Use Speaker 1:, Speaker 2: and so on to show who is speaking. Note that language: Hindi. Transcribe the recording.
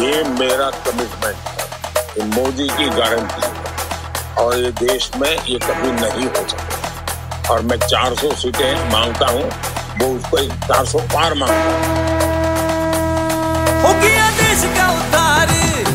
Speaker 1: ये मेरा कमिटमेंट है मोदी की गारंटी है। और ये देश में ये कभी नहीं हो सकता। और मैं 400 सीटें माँगता हूँ, वो उसको 400 पार माँगता हूँ।
Speaker 2: देश का देश